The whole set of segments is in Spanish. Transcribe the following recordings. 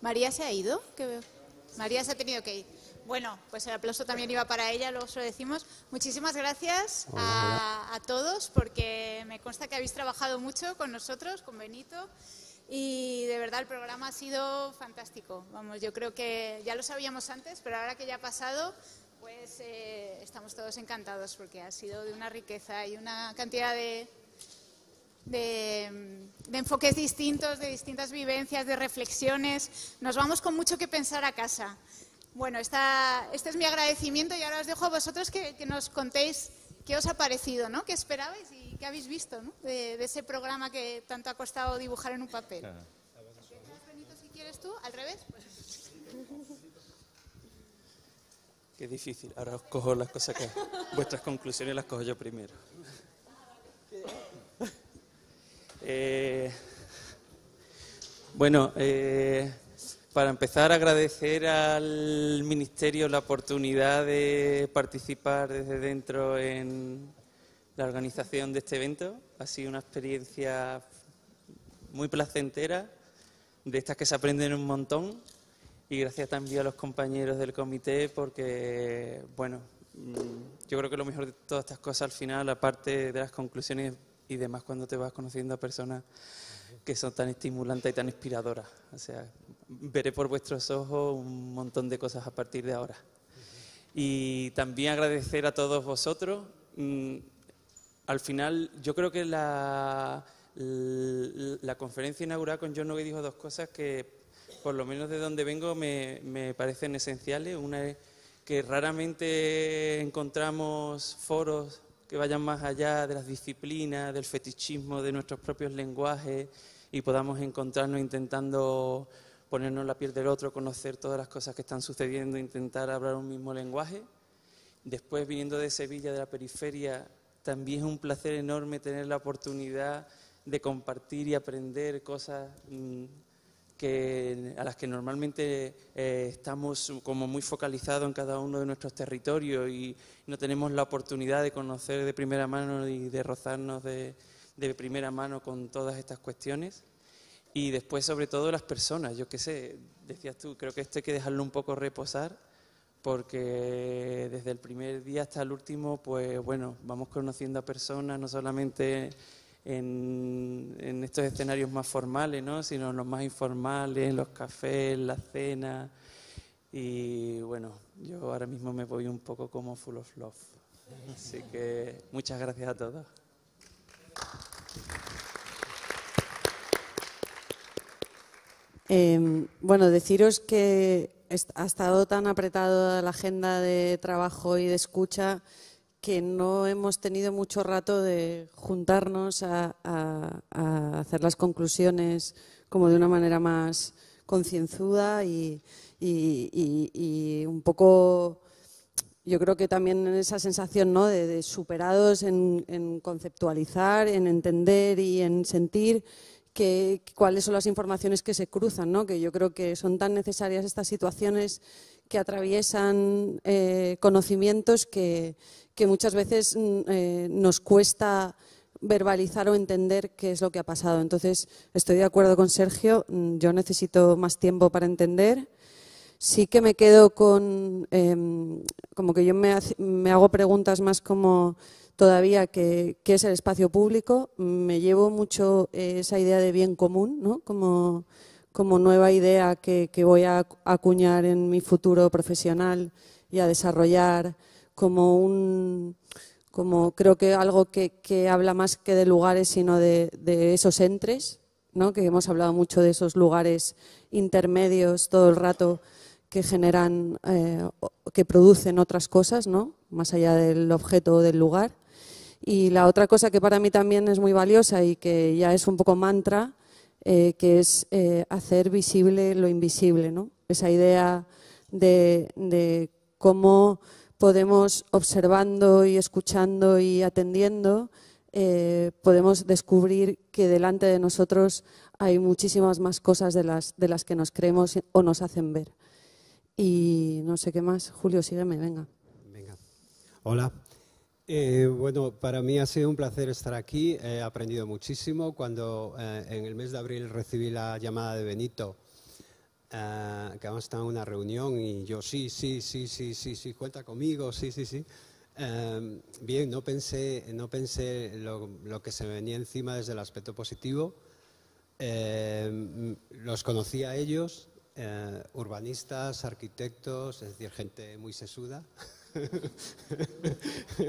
María se ha ido. María se ha tenido que ir. Bueno, pues el aplauso también iba para ella, luego se lo decimos. Muchísimas gracias a, a, todos porque me consta que habéis trabajado mucho con nosotros, con Benito. Y de verdad el programa ha sido fantástico. Vamos, yo creo que ya lo sabíamos antes, pero ahora que ya ha pasado, pues eh, estamos todos encantados porque ha sido de una riqueza y una cantidad de, de, enfoques distintos, de distintas vivencias, de reflexiones. Nos vamos con mucho que pensar a casa. Bueno, esta, este es mi agradecimiento y ahora os dejo a vosotros que, que nos contéis qué os ha parecido, ¿no? ¿Qué esperabais? ¿Qué habéis visto ¿no? de, ese programa que tanto ha costado dibujar en un papel? Claro. Benito, si quieres tú? ¿Al revés? Qué difícil. Ahora os cojo las cosas que... Vuestras conclusiones las cojo yo primero. Eh, bueno, eh, para empezar, agradecer al Ministerio la oportunidad de participar desde dentro en, la organización de este evento. Ha sido una experiencia muy placentera, de estas que se aprenden un montón. Y gracias también a los compañeros del comité porque, bueno, mm, yo creo que lo mejor de todas estas cosas al final, aparte de las conclusiones y demás, cuando te vas conociendo a personas que son tan estimulantes y tan inspiradoras. O sea, veré por vuestros ojos un montón de cosas a partir de ahora. Y también agradecer a todos vosotros. Mm, al final, yo creo que la, la, conferencia inaugural con John Nogue dijo dos cosas que, por lo menos de donde vengo, me, me parecen esenciales. Una es que raramente encontramos foros que vayan más allá de las disciplinas, del fetichismo, de nuestros propios lenguajes y podamos encontrarnos intentando ponernos la piel del otro, conocer todas las cosas que están sucediendo, intentar hablar un mismo lenguaje. Después, viniendo de Sevilla, de la periferia, también es un placer enorme tener la oportunidad de compartir y aprender cosas mm, que, a las que normalmente eh, estamos como muy focalizados en cada uno de nuestros territorios y no tenemos la oportunidad de conocer de primera mano y de rozarnos de, de primera mano con todas estas cuestiones. Y después, sobre todo, las personas. Yo qué sé, decías tú, creo que esto hay que dejarlo un poco reposar porque desde el primer día hasta el último, pues bueno, vamos conociendo a personas, no solamente en, estos escenarios más formales, ¿no? sino los más informales, los cafés, la cena. Y bueno, yo ahora mismo me voy un poco como full of love. Así que muchas gracias a todos. Em, bueno, deciros que ha estado tan apretado la agenda de trabajo y de escucha que no hemos tenido mucho rato de juntarnos a, hacer las conclusiones como de una manera más concienzuda y, un poco, yo creo que también esa sensación ¿no? de, superados en conceptualizar, en entender y en sentir cuáles son las informaciones que se cruzan, ¿no? que yo creo que son tan necesarias estas situaciones que atraviesan eh, conocimientos que, muchas veces mm, eh, nos cuesta verbalizar o entender qué es lo que ha pasado. Entonces, estoy de acuerdo con Sergio, mm, yo necesito más tiempo para entender. Sí que me quedo con, em, como que yo me, hago preguntas más como todavía que, es el espacio público. Me llevo mucho eh, esa idea de bien común, ¿no? como, como nueva idea que, voy a acuñar en mi futuro profesional y a desarrollar como un como creo que algo que, habla más que de lugares sino de, esos entres, ¿no? que hemos hablado mucho de esos lugares intermedios todo el rato que generan, eh, que producen otras cosas, ¿no? más allá del objeto o del lugar. Y la otra cosa que para mí también es muy valiosa y que ya es un poco mantra, eh, que es eh, hacer visible lo invisible, ¿no? Esa idea de, cómo podemos, observando y escuchando y atendiendo, eh, podemos descubrir que delante de nosotros hay muchísimas más cosas de las, de las que nos creemos o nos hacen ver. Y no sé qué más. Julio, sígueme, venga. Venga. Hola, eh, bueno, para mí ha sido un placer estar aquí. He aprendido muchísimo. Cuando eh, en el mes de abril recibí la llamada de Benito, eh, que vamos a estar en una reunión y yo, sí, sí, sí, sí, sí, sí, cuenta conmigo, sí, sí, sí. Eh, bien, no pensé, no pensé lo, lo, que se me venía encima desde el aspecto positivo. Eh, los conocí a ellos, urbanistas, arquitectos, es decir, gente muy sesuda.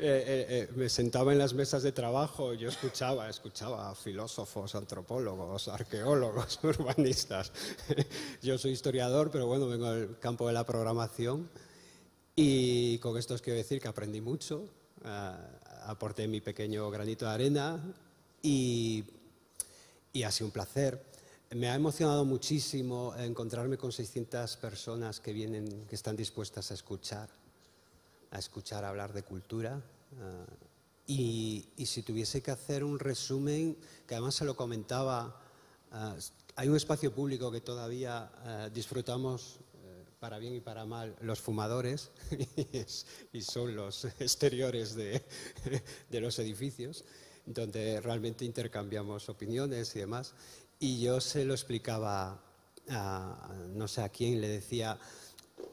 Eh, eh, eh, me sentaba en las mesas de trabajo, yo escuchaba, escuchaba a filósofos, antropólogos, arqueólogos, urbanistas. yo soy historiador, pero bueno, vengo del campo de la programación y con esto os quiero decir que aprendí mucho, aporté mi pequeño granito de arena y, y ha sido un placer. Me ha emocionado muchísimo encontrarme con 600 personas que vienen, que están dispuestas a escuchar a escuchar hablar de cultura. Ah, y, si tuviese que hacer un resumen, que además se lo comentaba, ah, hay un espacio público que todavía ah, disfrutamos eh, para bien y para mal los fumadores, y son los exteriores de, de los edificios, donde realmente intercambiamos opiniones y demás. Y yo se lo explicaba a, no sé a quién, le decía,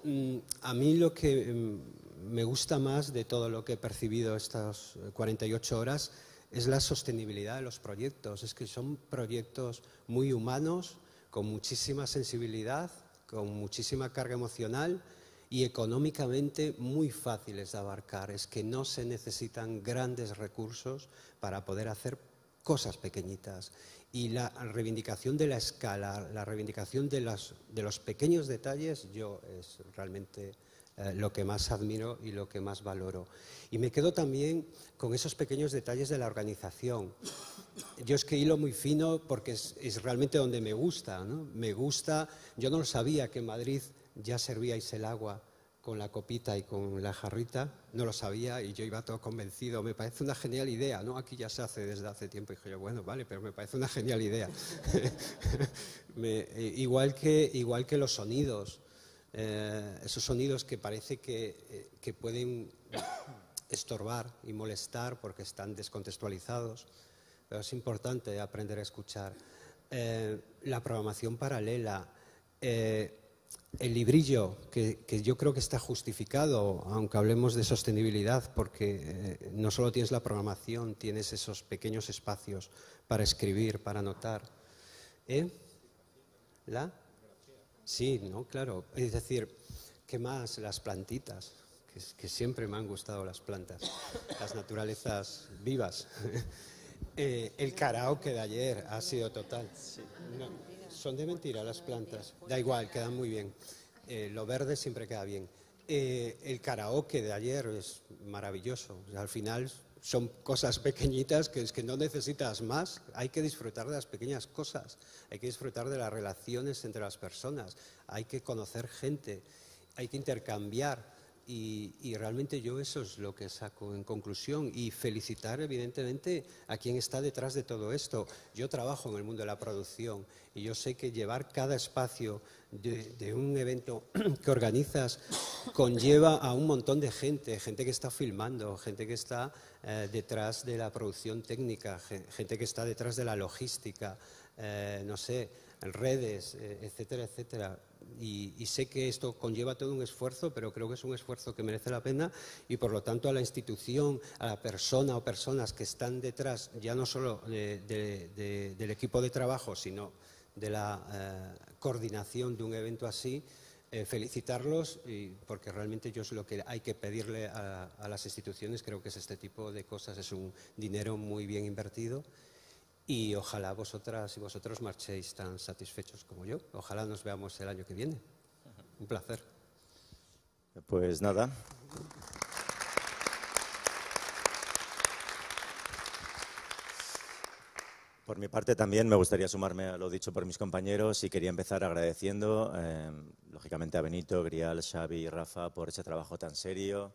mm, a mí lo que mm, me gusta más de todo lo que he percibido estas 48 horas es la sostenibilidad de los proyectos. Es que son proyectos muy humanos, con muchísima sensibilidad, con muchísima carga emocional y económicamente muy fáciles de abarcar. Es que no se necesitan grandes recursos para poder hacer cosas pequeñitas. Y la reivindicación de la escala, la reivindicación de, de los pequeños detalles, yo es realmente eh, lo que más admiro y lo que más valoro. Y me quedo también con esos pequeños detalles de la organización. Yo es que hilo muy fino porque es, realmente donde me gusta. Me gusta, yo no lo sabía que en Madrid ya servíais el agua con la copita y con la jarrita, no lo sabía y yo iba todo convencido. Me parece una genial idea, ¿no? Aquí ya se hace desde hace tiempo. Y dije yo, bueno, vale, pero me parece una genial idea. Eh, igual, que, igual que los sonidos. Eh, esos sonidos que parece eh, que, pueden estorbar y molestar porque están descontextualizados, pero es importante aprender a escuchar. Eh, la programación paralela, el librillo, que, yo creo que está justificado, aunque hablemos de sostenibilidad, porque no solo tienes la programación, tienes esos pequeños espacios para escribir, para anotar. ¿La? Sí, no, claro. Es decir, ¿qué más? Las plantitas, que, siempre me han gustado las plantas, las naturalezas vivas. Eh, el karaoke de ayer ha sido total. son de mentira las plantas. Da igual, quedan muy bien. Eh, lo verde siempre queda bien. Eh, el karaoke de ayer es maravilloso. al final son cosas pequeñitas que es que no necesitas más. Hay que disfrutar de las pequeñas cosas, hay que disfrutar de las relaciones entre las personas, hay que conocer gente, hay que intercambiar. Y, realmente yo eso es lo que saco en conclusión y felicitar evidentemente a quien está detrás de todo esto. Yo trabajo en el mundo de la producción y yo sé que llevar cada espacio de, un evento que organizas conlleva a un montón de gente, gente que está filmando, gente que está eh, detrás de la producción técnica, gente que está detrás de la logística, eh, no sé, redes, eh, etcétera, etcétera. Y, sé que esto conlleva todo un esfuerzo, pero creo que es un esfuerzo que merece la pena y por lo tanto a la institución, a la persona o personas que están detrás, ya no solo del equipo de trabajo, sino de la coordinación de un evento así, eh, felicitarlos porque realmente yo es lo que hay que pedirle a, las instituciones, creo que es este tipo de cosas, es un dinero muy bien invertido y ojalá vosotras y vosotros marchéis tan satisfechos como yo. Ojalá nos veamos el año que viene. Un placer. Pues nada. Por mi parte también me gustaría sumarme a lo dicho por mis compañeros y quería empezar agradeciendo, eh, lógicamente, a Benito, Grial, Xavi y Rafa por ese trabajo tan serio,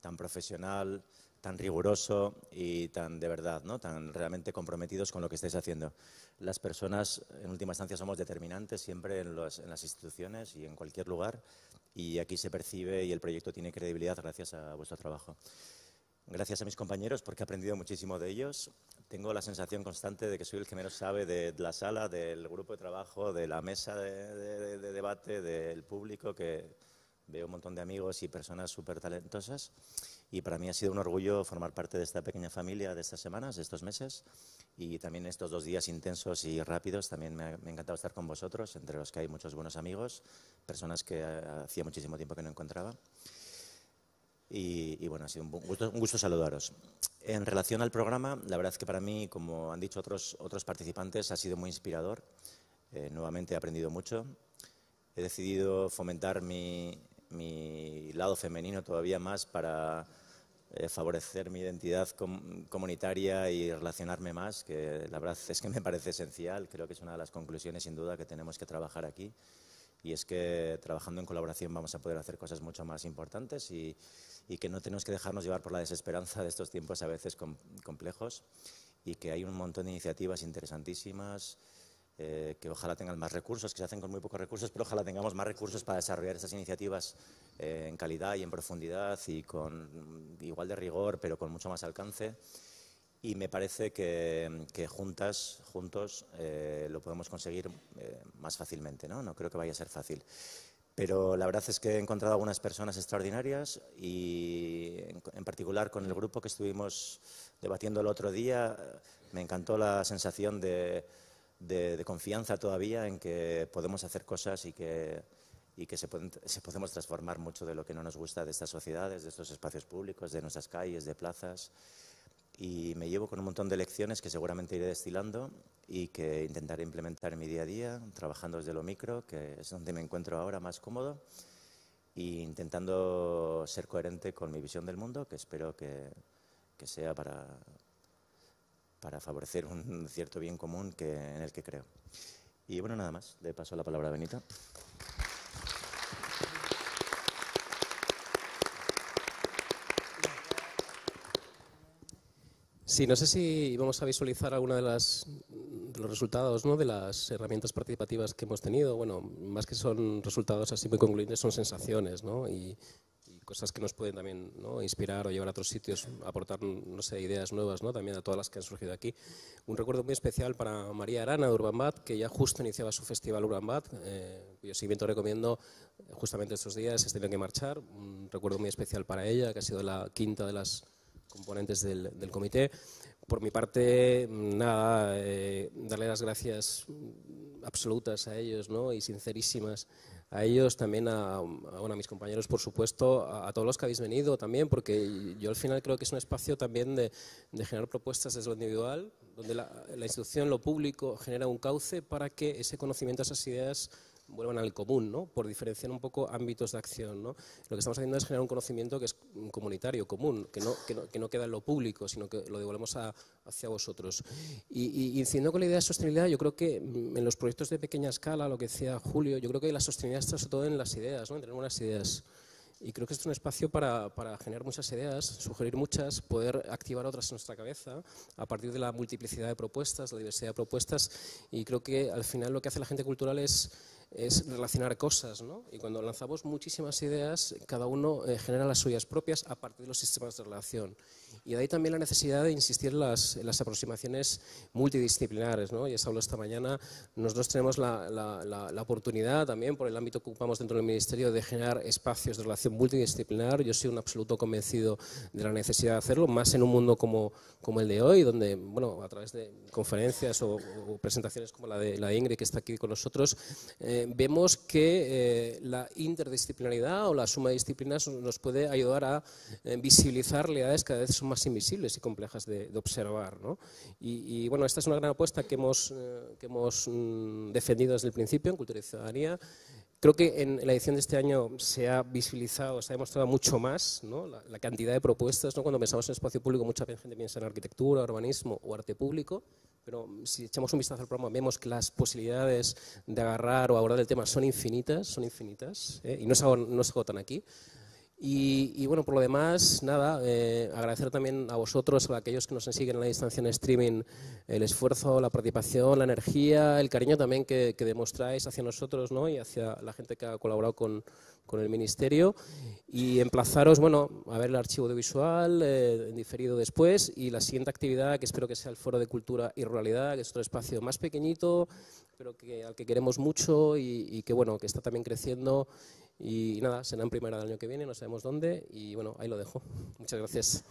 tan profesional, tan riguroso y tan de verdad, ¿no? tan realmente comprometidos con lo que estáis haciendo. Las personas, en última instancia, somos determinantes siempre en, en las instituciones y en cualquier lugar y aquí se percibe y el proyecto tiene credibilidad gracias a vuestro trabajo. Gracias a mis compañeros porque he aprendido muchísimo de ellos. Tengo la sensación constante de que soy el que menos sabe de la sala, del grupo de trabajo, de la mesa de, debate, del público, que veo un montón de amigos y personas súper talentosas. Y para mí ha sido un orgullo formar parte de esta pequeña familia de estas semanas, de estos meses. Y también estos dos días intensos y rápidos. También me ha, me ha encantado estar con vosotros, entre los que hay muchos buenos amigos, personas que hacía muchísimo tiempo que no encontraba. Y, bueno, ha sido un gusto, un gusto, saludaros. En relación al programa, la verdad es que para mí, como han dicho otros, otros participantes, ha sido muy inspirador. Eh, nuevamente he aprendido mucho. He decidido fomentar mi, mi lado femenino todavía más para eh, favorecer mi identidad comunitaria y relacionarme más, que la verdad es que me parece esencial. Creo que es una de las conclusiones, sin duda, que tenemos que trabajar aquí. Y es que trabajando en colaboración vamos a poder hacer cosas mucho más importantes y, y que no tenemos que dejarnos llevar por la desesperanza de estos tiempos a veces complejos y que hay un montón de iniciativas interesantísimas eh, que ojalá tengan más recursos, que se hacen con muy pocos recursos, pero ojalá tengamos más recursos para desarrollar esas iniciativas eh, en calidad y en profundidad y con igual de rigor, pero con mucho más alcance. Y me parece que, que juntas, juntos, eh, lo podemos conseguir más fácilmente. ¿no? no creo que vaya a ser fácil. Pero la verdad es que he encontrado algunas personas extraordinarias y en, particular con el grupo que estuvimos debatiendo el otro día, me encantó la sensación de, confianza todavía en que podemos hacer cosas y que, y que se, se, podemos transformar mucho de lo que no nos gusta de estas sociedades, de estos espacios públicos, de nuestras calles, de plazas. Y me llevo con un montón de lecciones que seguramente iré destilando y que intentaré implementar en mi día a día, trabajando desde lo micro, que es donde me encuentro ahora más cómodo, e intentando ser coherente con mi visión del mundo, que espero que, que sea para, para favorecer un cierto bien común que, en el que creo. Y bueno, nada más. Le paso la palabra a Benita. Sí, no sé si vamos a visualizar alguna de, las, los resultados ¿no? de las herramientas participativas que hemos tenido. Bueno, más que son resultados así muy concluyentes, son sensaciones ¿no? y, cosas que nos pueden también ¿no? inspirar o llevar a otros sitios, aportar no sé, ideas nuevas ¿no? también a todas las que han surgido aquí. Un recuerdo muy especial para María Arana de Urban Bat, que ya justo iniciaba su festival Urban Bat, eh, cuyo seguimiento recomiendo justamente estos días, se que marchar. Un recuerdo muy especial para ella, que ha sido la quinta de las componentes del, del comité. Por mi parte, nada, eh, darle las gracias absolutas a ellos ¿no? y sincerísimas a ellos, también a, a, mis compañeros, por supuesto, a, todos los que habéis venido también, porque yo al final creo que es un espacio también de, de generar propuestas desde lo individual, donde la, la, institución, lo público, genera un cauce para que ese conocimiento, esas ideas vuelvan al común, ¿no? por diferenciar un poco ámbitos de acción. ¿no? Lo que estamos haciendo es generar un conocimiento que es comunitario, común, que no, que no, que no queda en lo público, sino que lo devolvemos a, hacia vosotros. Y, y, incidiendo con la idea de sostenibilidad, yo creo que mm, en los proyectos de pequeña escala, lo que decía Julio, yo creo que la sostenibilidad está sobre todo en las ideas, ¿no? en tener buenas ideas. Y creo que es un espacio para, para, generar muchas ideas, sugerir muchas, poder activar otras en nuestra cabeza a partir de la multiplicidad de propuestas, la diversidad de propuestas. Y creo que al final lo que hace la gente cultural es es relacionar cosas, ¿no? Y cuando lanzamos muchísimas ideas, cada uno eh, genera las suyas propias a partir de los sistemas de relación. Y de ahí también la necesidad de insistir en las, las aproximaciones multidisciplinares, ¿no? Ya se habló esta mañana, nosotros tenemos la, la, la, oportunidad también, por el ámbito que ocupamos dentro del Ministerio, de generar espacios de relación multidisciplinar. Yo soy un absoluto convencido de la necesidad de hacerlo, más en un mundo como, como el de hoy, donde, bueno, a través de conferencias o, o presentaciones como la de la Ingrid, que está aquí con nosotros, eh, vemos que eh, la interdisciplinaridad o la suma de disciplinas nos puede ayudar a eh, visibilizar realidades que cada vez son más invisibles y complejas de, observar. Y, bueno, esta es una gran apuesta que hemos, eh, que hemos mm, defendido desde el principio en Cultura y Ciudadanía. Creo que en la edición de este año se ha visibilizado, se ha demostrado mucho más la, cantidad de propuestas. ¿no? Cuando pensamos en espacio público, mucha gente piensa en arquitectura, urbanismo o arte público, pero si echamos un vistazo al programa vemos que las posibilidades de agarrar o abordar el tema son infinitas, son infinitas, ¿eh? y no se, no se agotan aquí. Y, bueno, por lo demás, nada, eh, agradecer también a vosotros, a aquellos que nos siguen en la distancia en streaming, el esfuerzo, la participación, la energía, el cariño también que, demostráis hacia nosotros ¿no? y hacia la gente que ha colaborado con, con el Ministerio. Y emplazaros, bueno, a ver el archivo audiovisual, eh, diferido después, y la siguiente actividad, que espero que sea el Foro de Cultura y Ruralidad, que es otro espacio más pequeñito, pero que, al que queremos mucho y, y que, bueno, que está también creciendo y nada, será en primera del año que viene, no sabemos dónde y bueno, ahí lo dejo. Muchas gracias.